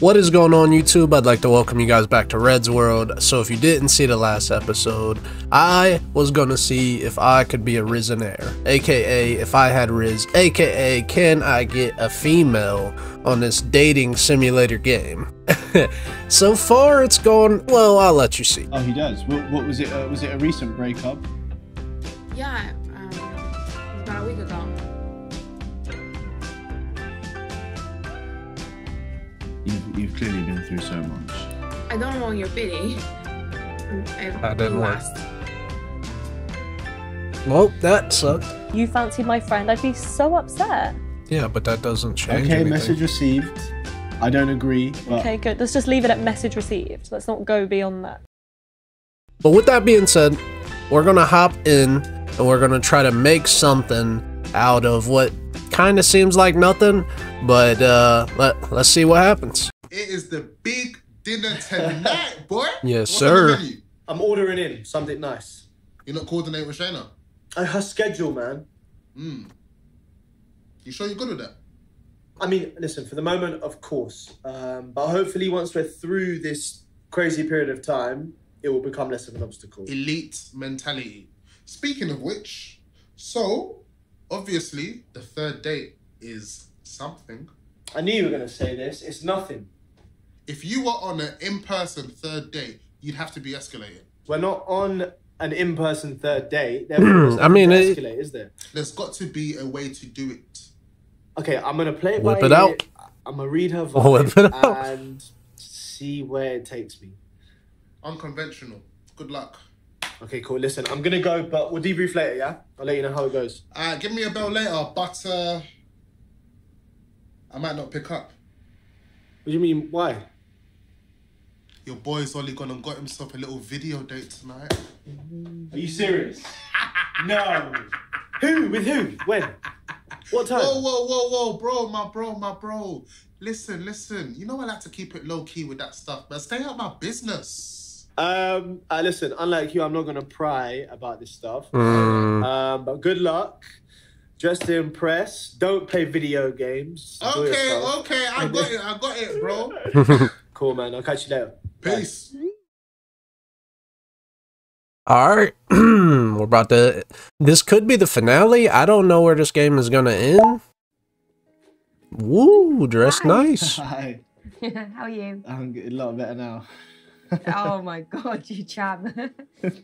What is going on YouTube? I'd like to welcome you guys back to Red's World. So if you didn't see the last episode, I was gonna see if I could be a Rizzler, aka if I had rizz, aka can I get a female on this dating simulator game? so far it's gone, well I'll let you see. Oh, he does. What, what was it? Uh, was it a recent breakup? Yeah, um, about a week ago. You've, you've clearly been through so much. I don't want your pity. I, That didn't work. last. Well, that sucked. you fancied my friend, I'd be so upset. Yeah, but that doesn't change Okay, anything. message received. I don't agree, but Okay, good. Let's just leave it at message received. Let's not go beyond that. But with that being said, we're gonna hop in and we're gonna try to make something out of what kind of seems like nothing. But uh, let let's see what happens. It is the big dinner tonight, boy. Yes, What's sir. On the menu? I'm ordering in something nice. You're not coordinating with Shayna. Uh, her schedule, man. Mm. You sure you're good with that? I mean, listen, for the moment, of course. Um, but hopefully, once we're through this crazy period of time, it will become less of an obstacle. Elite mentality. Speaking of which, so obviously the third date is something. I knew you were going to say this. It's nothing. If you were on an in-person third date, you'd have to be escalating. We're not on an in person third date. Therefore, I mean, to it- escalate, is there? There's got to be a way to do it. Okay, I'm going to play it Whip by it out. I'm going to read her Whip vibe it out. and see where it takes me. Unconventional. Good luck. Okay, cool. Listen, I'm going to go, but we'll debrief later, yeah? I'll let you know how it goes. Uh, give me a bell later, but uh, I might not pick up. What do you mean? Why? Your boy's only gone and got himself a little video date tonight. Are you serious? no. Who? With who? When? What time? Whoa, whoa, whoa, whoa, bro, my bro, my bro. Listen, listen. You know I like to keep it low key with that stuff, but stay out of my business. Um, uh, listen, unlike you, I'm not gonna pry about this stuff. Mm, Um, but good luck. Just to impress. Don't play video games. Enjoy Okay, yourself. okay, I got it, I got it, bro. Cool, man. I'll catch you later. Peace. all right, we're about to. This could be the finale. I don't know where this game is gonna end. Woo, dressed Hi. nice. Hi. How are you? I'm getting a lot better now. oh my god, you cham.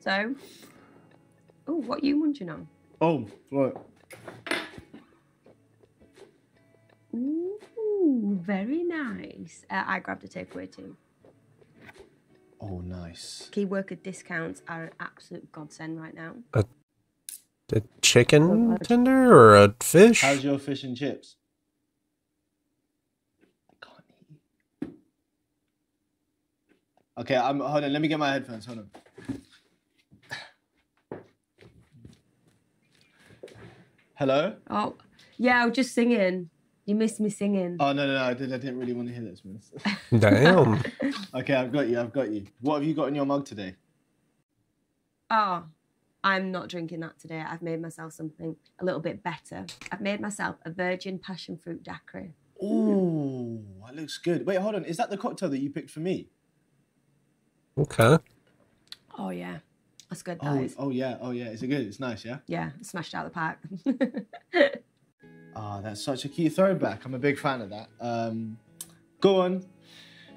so, oh, what are you munching on? Oh, right. Very nice. Uh, I grabbed a takeaway too. Oh, nice. Key worker discounts are an absolute godsend right now. A chicken tender or a fish? How's your fish and chips? I can't eat. Okay, I'm hold on. Let me get my headphones. Hold on. Hello? Oh, yeah, I was just singing. You missed me singing. Oh no no no! I, did, I didn't really want to hear this, man. Damn. okay, I've got you. I've got you. What have you got in your mug today? Oh, I'm not drinking that today. I've made myself something a little bit better. I've made myself a virgin passion fruit daiquiri. Ooh, that looks good. Wait, hold on. Is that the cocktail that you picked for me? Okay. Oh yeah, that's good. Oh, That is. oh yeah, oh yeah. Is it good? It's nice, yeah. Yeah, smashed out the park. Ah, that's such a cute throwback. I'm a big fan of that. Um, go on.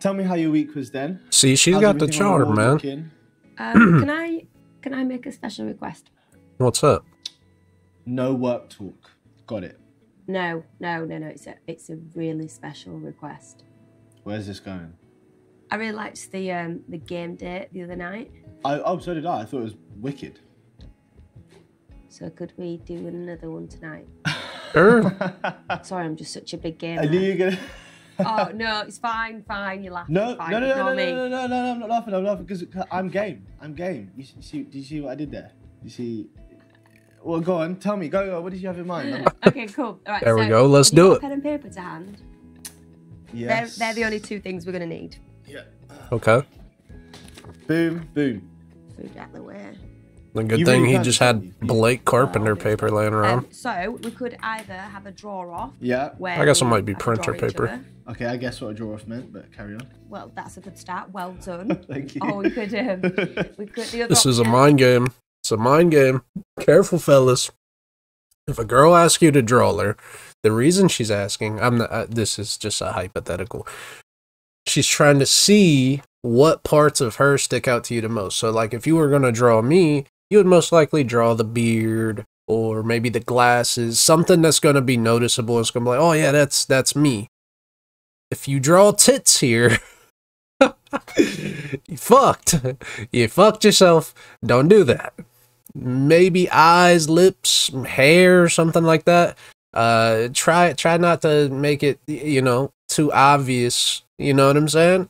Tell me how your week was then. See, she's How's got the charm, man. um, can I can I make a special request? What's up? No work talk. Got it. No, no, no, no. It's a it's a really special request. Where's this going? I really liked the um the game date the other night. I, oh, so did I. I thought it was wicked. So could we do another one tonight? Er. Sure. Sorry, I'm just such a big gamer. I knew you were gonna. oh no, it's fine, fine. You're laughing. No, fine. no, no, no, no, no, no, no, no, no, I'm not laughing. I'm laughing because I'm game. I'm game. You see, see, do you see what I did there? You see? Well, go on. Tell me. Go. go. What did you have in mind? Okay, cool. All right, There we go, let's do it. Pen and paper to hand. yes. They're, they're the only two things we're gonna need. Yeah. Okay. Boom, boom. Food out the way. The good You thing really he just had? Blake Carpenter paper laying around. Um, so we could either have a draw off. Yeah. Where I guess it might be printer paper. Okay, I guess what a draw off meant, but carry on. Well, that's a good start. Well done. Thank you. Oh, we could um, we could the other This is a option- mind game. It's a mind game. Careful, fellas. If a girl asks you to draw her, the reason she's asking, I'm not, uh, this is just a hypothetical. She's trying to see what parts of her stick out to you the most. So, like, if you were going to draw me, you would most likely draw the beard or maybe the glasses, something that's going to be noticeable. It's going to be like, oh, yeah, that's that's me. If you draw tits here, you fucked. You fucked yourself. Don't do that. Maybe eyes, lips, hair, something like that. Uh, try try not to make it, you know, too obvious. You know what I'm saying?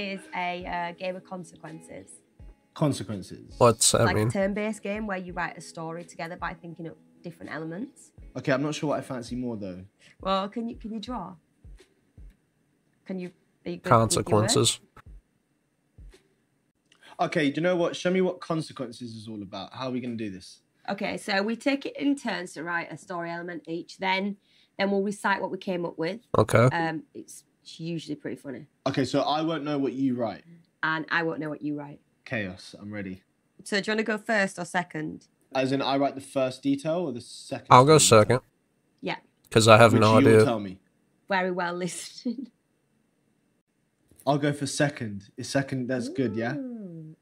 is a uh, game of consequences. Consequences. What's that like mean? a turn-based game where you write a story together by thinking of different elements. Okay, I'm not sure what I fancy more though. Well, can you can you draw? Can you? Are you good with your words? Consequences. Okay, do you know what? Show me what consequences is all about. How are we gonna do this? Okay, so we take it in turns to write a story element each. Then, then we'll recite what we came up with. Okay. Um, it's usually pretty funny, Okay, so I won't know what you write. and I won't know what you write. Chaos. I'm ready. So, do you want to go first or second? As in, I write the first detail or the second. I'll go story second Yeah, because I have detail? no Which you'll idea. tell me. very well listed. I'll go for second. Is second? That's good, yeah.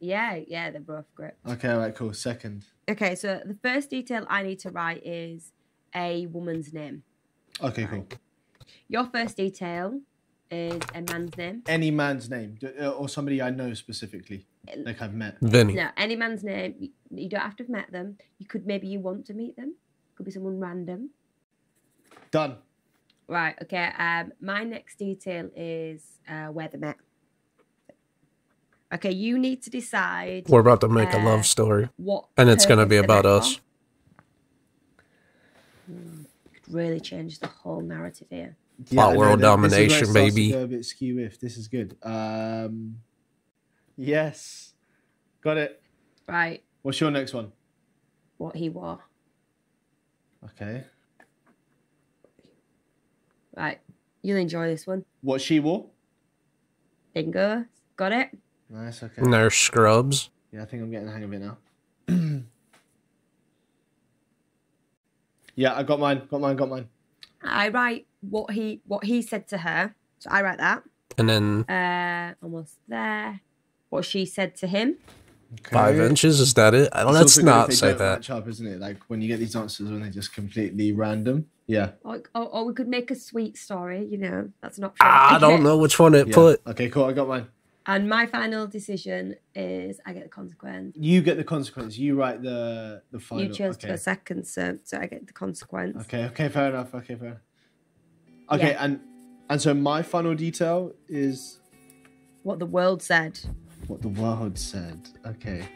Yeah, yeah, they're both great. Okay, all right, cool. Second. Okay, so the first detail I need to write is a woman's name. Okay, cool. Your first detail is a man's name. Any man's name uh, or somebody I know specifically, like I've met. Vinny. No, any man's name. You, you don't have to have met them. You could maybe you want to meet them. Could be someone random. Done. Right. Okay. Um, my next detail is uh, where they met. Okay, you need to decide We're about to make a Uh, love story, what. and it's gonna be about us. for. Could really change the whole narrative here. Plot I world that- this is where it domination, starts to baby. go a bit skew if this is good. Um, yes, got it. Right. What's your next one? What he wore. Okay. Right. You'll enjoy this one. What she wore? Bingo. Got it. Nice. Okay. And they're scrubs. Yeah, I think I'm getting the hang of it now. yeah, I got mine. Got mine. Got mine. I write what he what he said to her. So I write that. And then Uh, almost there. What she said to him. five inches. Is that it? It's Let's also good if not say that. Match up, isn't it? Like when you get these answers when they're just completely random. Yeah. Or, or, or we could make a sweet story. You know, that's an option. Ah, I don't know which one it yeah. put. Okay, cool. I got mine. And my final decision is I get the consequence. You get the consequence. You write the the final. you chose okay. to go second, so so I get the consequence. Okay. Okay. Fair enough. Okay. Fair. Enough. Okay. Yeah. And and so my final detail is What the world said. what the world said. Okay.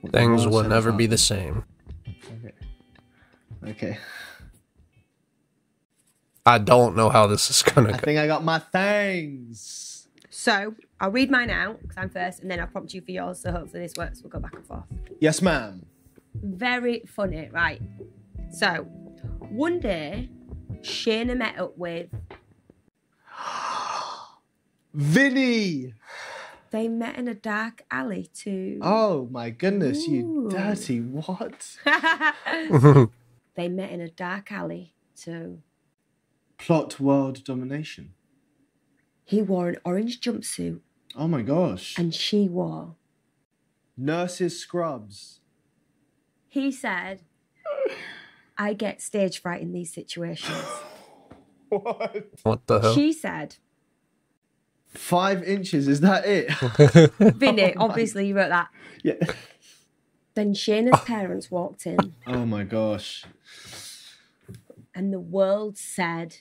What Things will never about be the same. Okay. Okay. I don't know how this is gonna I think I got my things. So I'll read mine out because I'm first, and then I'll prompt you for yours. So hopefully this works. We'll go back and forth. Yes, ma'am. Very funny, right? So one day, Shayna met up with. Vinny. They met in a dark alley too. Oh my goodness, you dirty what? they met in a dark alley too. Plot world domination. He wore an orange jumpsuit Oh my gosh. and she wore. Nurses scrubs. He said, I get stage fright in these situations. What? What the hell? She said, Five inches, is that it? Vinny, obviously you wrote that. yeah. Then Shayna's parents walked in Oh my gosh. and the world said,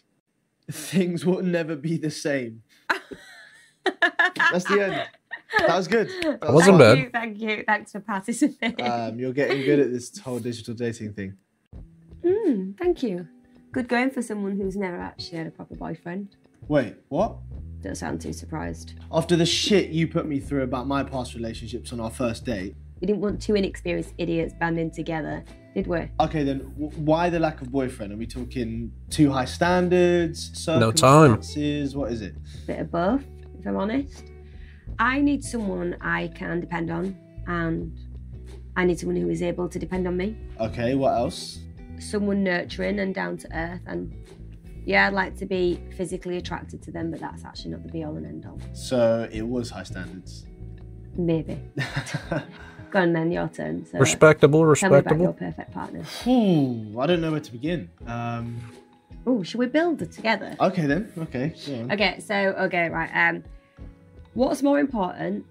Things will never be the same. That's the end. That was good. That That wasn't thank bad. you, thank you, thanks for participating. Um, you're getting good at this whole digital dating thing. Mm, thank you. Good going for someone who's never actually had a proper boyfriend. Wait, what? Don't sound too surprised. After the shit you put me through about my past relationships on our first date. We didn't want two inexperienced idiots banding together, did we? Okay, then w- why the lack of boyfriend? Are we talking too high standards? No time. circumstances? What is it? A bit of both, if I'm honest. I need someone I can depend on, and I need someone who is able to depend on me. Okay, what else? Someone nurturing and down to earth, and yeah, I'd like to be physically attracted to them, but that's actually not the be all and end all. So it was high standards. Maybe. Go on then, your turn. So Respectable, respectable. tell me about your respectable. perfect partner. Ooh, I don't know where to begin. Um, Oh, should we build it together? okay then. Okay. go. Okay, so okay, right. Um, what's more important,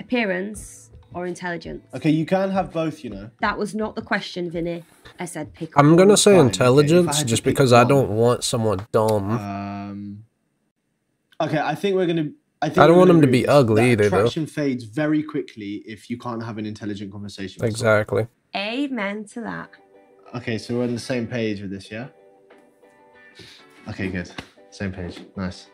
appearance or intelligence? Okay, you can have both, you know. That was not the question, Vinny. I said pick. I'm gonna say fine, okay, if I intelligence had to just pick because I don't want someone dumb. Um, okay, I think we're gonna. I, think I don't want gonna him to be ugly either, though. Attraction fades very quickly if you can't have an intelligent conversation. with someone. Exactly. Amen to that. Okay, so we're on the same page with this, yeah? Okay, good. Same page. Nice.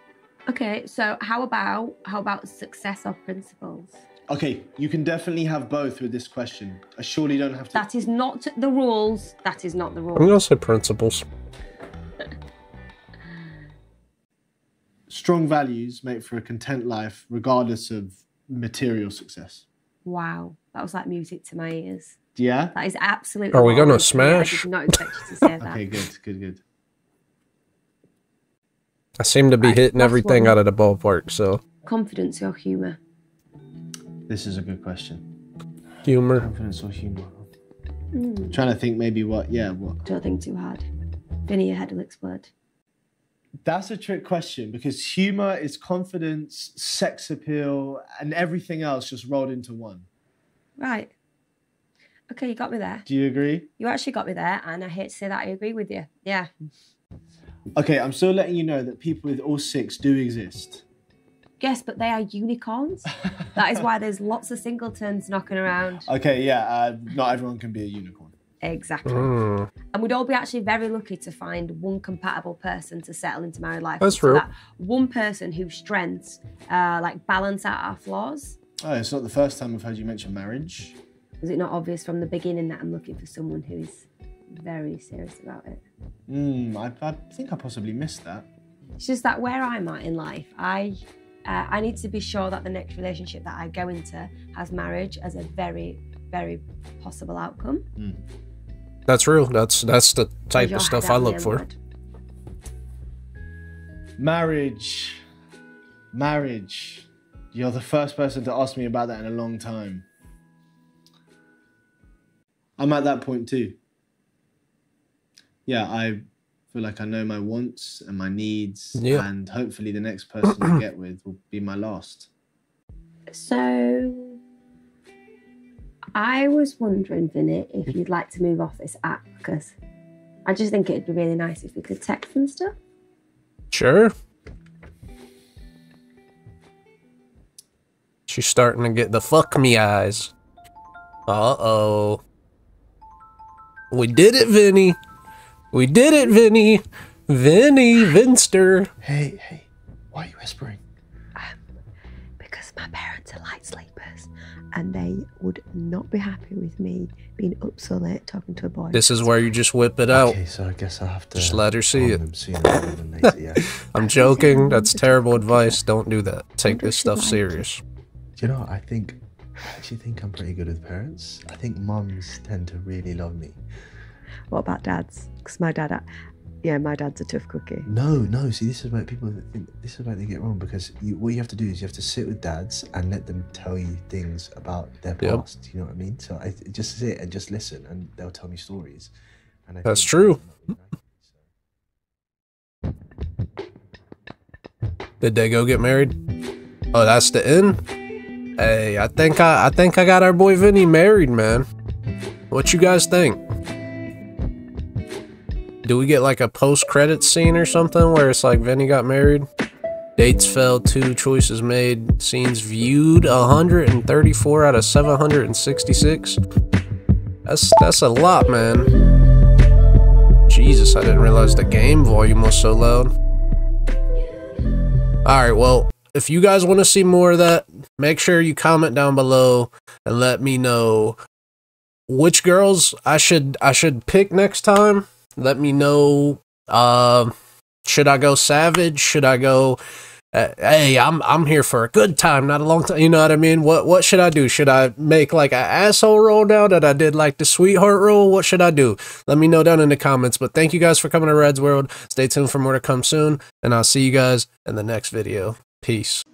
Okay, so how about how about success or principles? Okay, you can definitely have both with this question. I surely don't have to. That is not the rules. That is not the rules. I'm rules. gonna say principles. Strong values make for a content life, regardless of material success. Wow, that was like music to my ears. Yeah? That is absolutely. Are we gonna wanted to hear. I smash? did not expect you to say that. Okay, good, good, good. I seem to be Right, hitting everything one. out of the ballpark, so Confidence or humor? This is a good question. humor. Confidence or humor? Mm, trying to think maybe what, yeah, what. don't think too hard. Vinny, your head will explode. That's a trick question because humor is confidence, sex appeal, and everything else just rolled into one. Right. Okay, you got me there. Do you agree? You actually got me there, and I hate to say that I agree with you. Yeah. Okay, I'm still letting you know that people with all six do exist. Yes, but they are unicorns. that is why there's lots of singletons knocking around. Okay, yeah, uh, not everyone can be a unicorn. Exactly. Mm. And we'd all be actually very lucky to find one compatible person to settle into married life. That's true. that one person whose strengths uh, like balance out our flaws. Oh, it's not the first time I've heard you mention marriage. Was it not obvious from the beginning that I'm looking for someone who is very serious about it? Hmm, I, I think I possibly missed that. It's just that where I'm at in life, I uh, I need to be sure that the next relationship that I go into has marriage as a very, very possible outcome. That's real. That's that's the type of stuff I look for. N-word. Marriage. Marriage. You're the first person to ask me about that in a long time. I'm at that point too. Yeah, I feel like I know my wants and my needs, Yeah. and hopefully the next person I get with will be my last. So I was wondering, Vinny, if you'd like to move off this app because I just think it'd be really nice if we could text and stuff. Sure. She's starting to get the fuck me eyes. Uh oh. We did it, Vinny. We did it, Vinny. Vinny, Vinster. Hey, hey, why are you whispering? Um, Because my parents are light sleepers and they would not be happy with me being up so late talking to a boy. This is where you just whip it out. Okay, so I guess I have to Just let her see it. them sooner rather than later, yeah. I'm joking. That's terrible advice. Don't do that. Take this stuff like serious. Do you know, I think, I actually think I'm pretty good with parents. I think mums tend to really love me. What about dads? Because my dad, uh, yeah, my dad's a tough cookie. No, no, see, this is where people think, this is where they get wrong because you, what you have to do is you have to sit with dads and let them tell you things about their Yep. past. You know what I mean? So I just sit and just listen and they'll tell me stories. And I That's true. that's not really right, Did they go get married? Oh, that's the end. Hey, I think I, I think I got our boy Vinny married, man. What you guys think? Do we get like a post-credit scene or something where it's like Vinny got married? Dates fell, two choices made, scenes viewed, 134 out of 766. That's that's a lot, man. Jesus, I didn't realize the game volume was so loud. All right, well, if you guys want to see more of that, make sure you comment down below and let me know which girls I should I should pick next time. Let me know uh, should I go savage? Should I go uh, hey, I'm I'm here for a good time, not a long time. You know what I mean? What what should I do? Should I make like an asshole role now that I did like the sweetheart role? What should I do? Let me know down in the comments. But thank you guys for coming to Red's World. Stay tuned for more to come soon, and I'll see you guys in the next video. Peace.